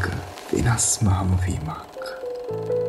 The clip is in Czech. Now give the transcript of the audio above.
māk, vina s mámový mák.